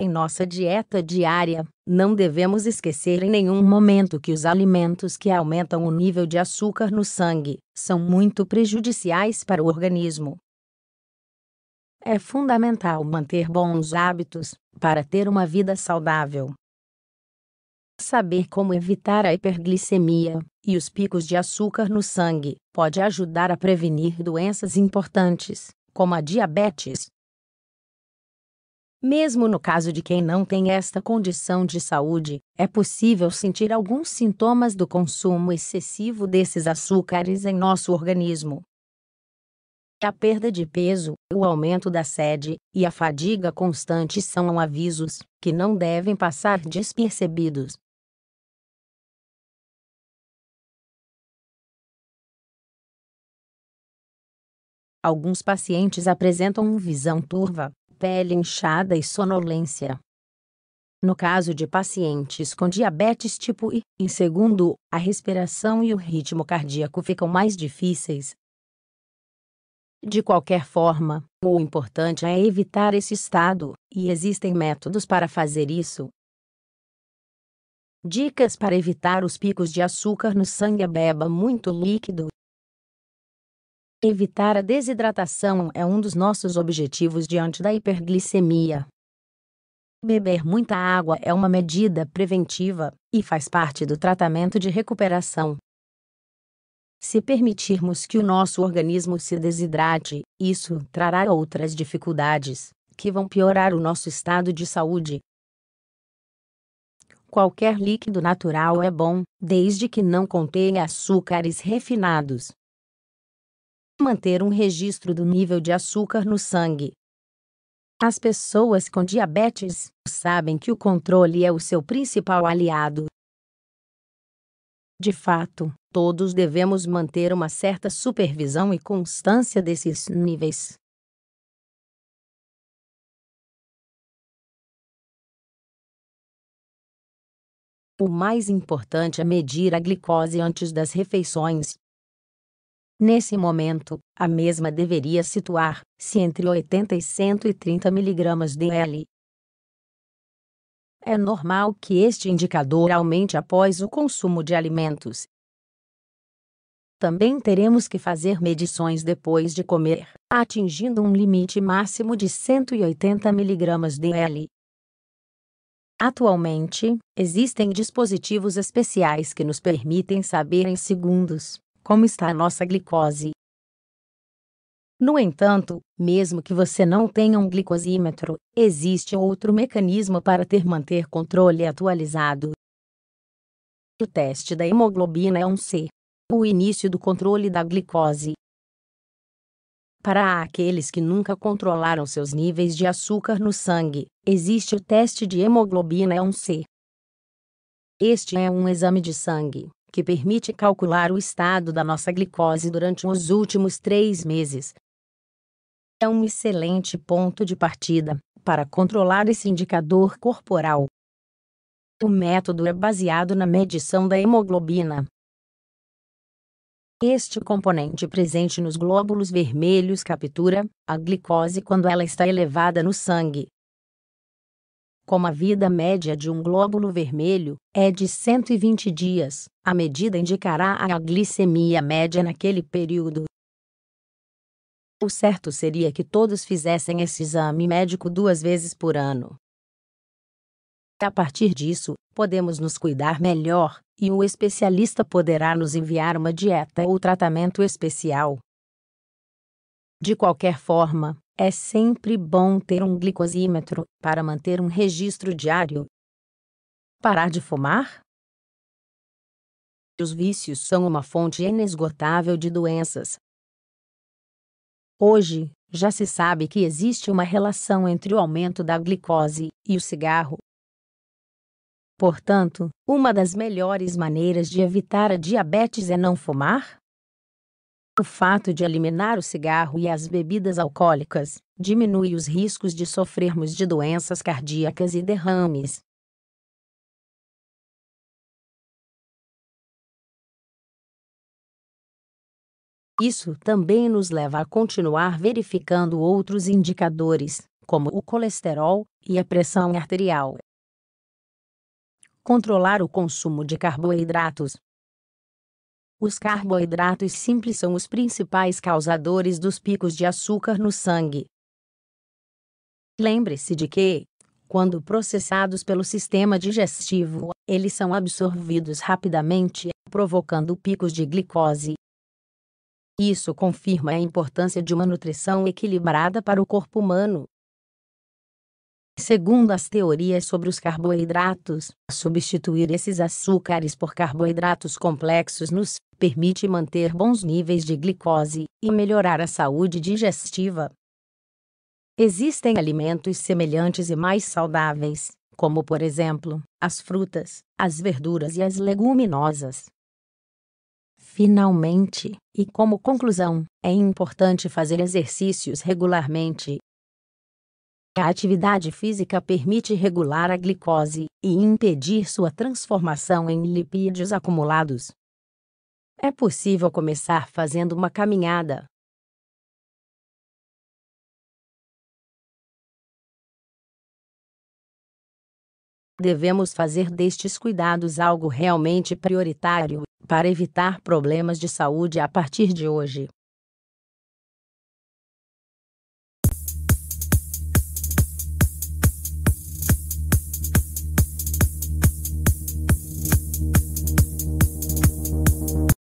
Em nossa dieta diária, não devemos esquecer em nenhum momento que os alimentos que aumentam o nível de açúcar no sangue são muito prejudiciais para o organismo. É fundamental manter bons hábitos para ter uma vida saudável. Saber como evitar a hiperglicemia e os picos de açúcar no sangue pode ajudar a prevenir doenças importantes, como a diabetes. Mesmo no caso de quem não tem esta condição de saúde, é possível sentir alguns sintomas do consumo excessivo desses açúcares em nosso organismo. A perda de peso, o aumento da sede e a fadiga constante são avisos que não devem passar despercebidos. Alguns pacientes apresentam visão turva, pele inchada e sonolência. No caso de pacientes com diabetes tipo I, em segundo, a respiração e o ritmo cardíaco ficam mais difíceis, de qualquer forma, o importante é evitar esse estado, e existem métodos para fazer isso. Dicas para evitar os picos de açúcar no sangue: beba muito líquido. Evitar a desidratação é um dos nossos objetivos diante da hiperglicemia. Beber muita água é uma medida preventiva e faz parte do tratamento de recuperação. Se permitirmos que o nosso organismo se desidrate, isso trará outras dificuldades, que vão piorar o nosso estado de saúde. Qualquer líquido natural é bom, desde que não contenha açúcares refinados. Manter um registro do nível de açúcar no sangue. As pessoas com diabetes sabem que o controle é o seu principal aliado. De fato, todos devemos manter uma certa supervisão e constância desses níveis. O mais importante é medir a glicose antes das refeições. Nesse momento, a mesma deveria situar-se entre 80 e 130 mg de L. É normal que este indicador aumente após o consumo de alimentos também teremos que fazer medições depois de comer, atingindo um limite máximo de 180 mg de L. Atualmente, existem dispositivos especiais que nos permitem saber em segundos como está a nossa glicose. No entanto, mesmo que você não tenha um glicosímetro, existe outro mecanismo para ter manter controle atualizado. O teste da hemoglobina é um C o início do controle da glicose. Para aqueles que nunca controlaram seus níveis de açúcar no sangue, existe o teste de hemoglobina A1C. Este é um exame de sangue que permite calcular o estado da nossa glicose durante os últimos três meses. É um excelente ponto de partida para controlar esse indicador corporal. O método é baseado na medição da hemoglobina, este componente presente nos glóbulos vermelhos captura a glicose quando ela está elevada no sangue. Como a vida média de um glóbulo vermelho é de 120 dias, a medida indicará a glicemia média naquele período. O certo seria que todos fizessem esse exame médico duas vezes por ano. A partir disso, podemos nos cuidar melhor, e o especialista poderá nos enviar uma dieta ou tratamento especial. De qualquer forma, é sempre bom ter um glicosímetro para manter um registro diário. Parar de fumar? Os vícios são uma fonte inesgotável de doenças. Hoje, já se sabe que existe uma relação entre o aumento da glicose e o cigarro, Portanto, uma das melhores maneiras de evitar a diabetes é não fumar? O fato de eliminar o cigarro e as bebidas alcoólicas diminui os riscos de sofrermos de doenças cardíacas e derrames. Isso também nos leva a continuar verificando outros indicadores, como o colesterol, e a pressão arterial. Controlar o consumo de carboidratos. Os carboidratos simples são os principais causadores dos picos de açúcar no sangue. Lembre-se de que, quando processados pelo sistema digestivo, eles são absorvidos rapidamente, provocando picos de glicose. Isso confirma a importância de uma nutrição equilibrada para o corpo humano. Segundo as teorias sobre os carboidratos, substituir esses açúcares por carboidratos complexos nos permite manter bons níveis de glicose e melhorar a saúde digestiva. Existem alimentos semelhantes e mais saudáveis, como por exemplo, as frutas, as verduras e as leguminosas. Finalmente, e como conclusão, é importante fazer exercícios regularmente. A atividade física permite regular a glicose e impedir sua transformação em lipídios acumulados. É possível começar fazendo uma caminhada, Devemos fazer destes cuidados algo realmente prioritário, para evitar problemas de saúde a partir de hoje.